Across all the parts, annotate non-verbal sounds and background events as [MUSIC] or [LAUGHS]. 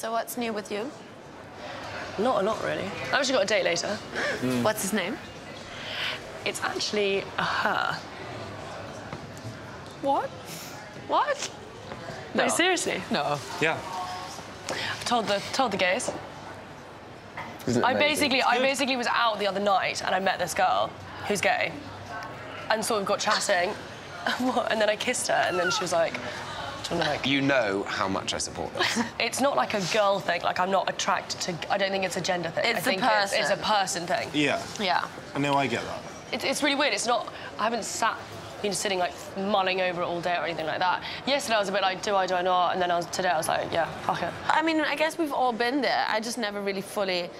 So what's new with you? Not a lot, really. I've actually got a date later. Hmm. What's his name? It's actually a her. What? What? No, seriously. No. Yeah. I've told the told the gays. I basically I basically was out the other night and I met this girl who's gay, and sort of got chatting, [LAUGHS] and then I kissed her and then she was like, "Do you wanna, like?" You know how much I support this. [LAUGHS] It's not like a girl thing. Like I'm not attracted to. I don't think it's a gender thing. It's I a think It's, it's a person. person thing. Yeah. Yeah. I know I get that. It's, it's really weird. It's not. I haven't sat, been sitting like mulling over it all day or anything like that. Yesterday I was a bit like, do I, do I not? And then I was today I was like, yeah, fuck it. I mean, I guess we've all been there. I just never really fully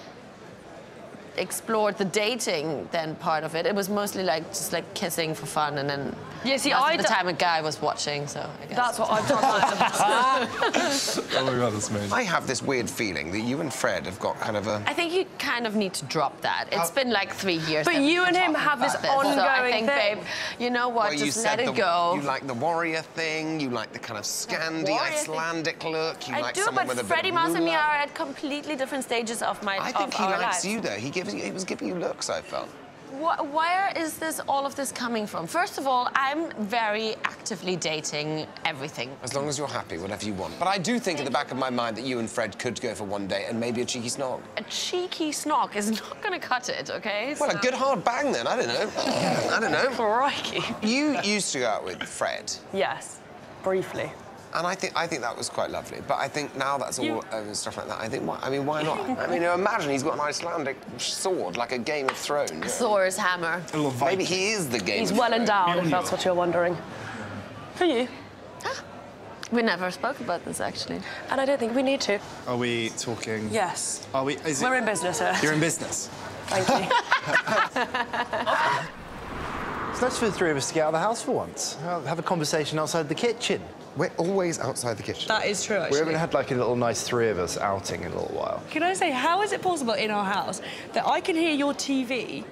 explored the dating then part of it. It was mostly like just like kissing for fun and then Yeah, see, I of the time a guy was watching, so I guess. That's what I've done. Oh my god, that's amazing. I have this weird feeling that you and Fred have got kind of a. I think you kind of need to drop that. It's uh, been like three years. But you and him have this about so I ongoing think, thing. babe, you know what? Well, you just said let it the, go. You like the warrior thing. You like the kind of Scandi warrior thing. Icelandic look. You I like do, someone but with a Freddie bit of Mouse and me are at completely different stages of my life. I think of he likes lives. you though. He you, he was giving you looks. I felt. Wh- Where is this all of this coming from? First of all, I'm very actively dating everything. As long as you're happy, whatever you want. But I do think in the back of my mind that you and Fred could go for one day and maybe a cheeky snog. A cheeky snog is [LAUGHS] not going to cut it, okay? Well, So- a good hard bang then. I don't know. I don't know. [LAUGHS] Crikey. You used to go out with Fred, Yes, briefly. And I think I think that was quite lovely. But I think now that's all You- over and stuff like that. I think, why, I mean, why not? [LAUGHS] I mean, imagine he's got an Icelandic sword like a Game of Thrones. Thor's hammer. Maybe he is the Game. He's of well endowed, if that's what you're wondering. For you. Ah, we never spoke about this, actually. And I don't think we need to. Are we talking? Yes. Are we? Is We're it, in business here. You're in business. Thank you. [LAUGHS] [LAUGHS] It's nice for the three of us to get out of the house for once. Have have a conversation outside the kitchen. We're always outside the kitchen. That is true, We actually. haven't had like a little nice three of us outing in a little while. Can I say, how is it possible in our house that I can hear your TV,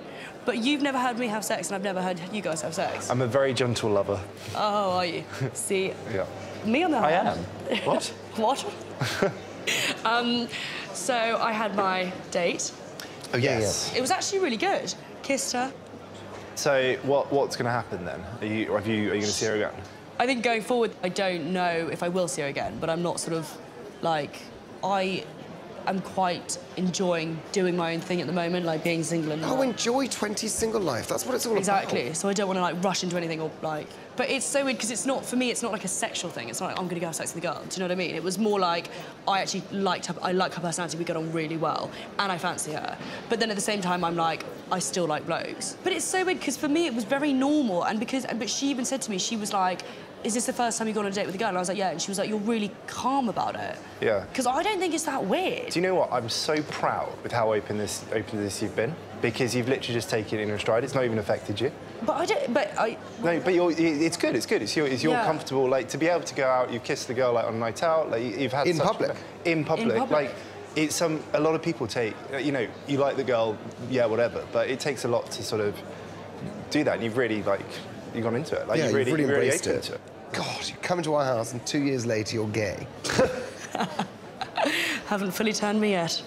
but you've never heard me have sex and I've never heard you guys have sex? I'm a very gentle lover. Oh, are you? [LAUGHS] See, Yeah. me on the I other am. [LAUGHS] What? What? [LAUGHS] um, so I had my date. Oh yes. It was actually really good. Kissed her. So what what's going to happen then? Are you have you are you going to see her again? I think going forward, I don't know if I will see her again, but I'm not sort of like I am quite enjoying doing my own thing at the moment, like being single and Oh, enjoy 20 single life. That's what it's all Exactly. about. Exactly. So I don't want to like rush into anything or like. But it's so weird because it's not for me. It's not like a sexual thing. It's not like I'm going to go have sex with a girl. Do you know what I mean? It was more like I actually liked her. I like her personality. We get on really well, and I fancy her. But then at the same time, I'm like I still like blokes. But it's so weird because for me it was very normal, and because but she even said to me she was like. Is this the first time you go on a date with a girl? And I was like, yeah. And she was like, you're really calm about it. Yeah. Because I don't think it's that weird. Do you know what? I'm so proud with how open this open this you've been because you've literally just taken it in your stride. It's not even affected you. But I don't. But I. No, but you're, it's good. It's good. It's you're, it's you're Yeah. comfortable. Like to be able to go out, you've kissed the girl like on a night out. Like you- you've had In such- public? In public. In public. Like it's some. A lot of people take. uh, You know, you like the girl, yeah, whatever. But it takes a lot to sort of do that. And you've really like you've gone into it. Like Yeah, you've really, you've really really embraced opened it. to it. God, you come into our house and two years later you're gay. [LAUGHS] Haven't fully turned me yet.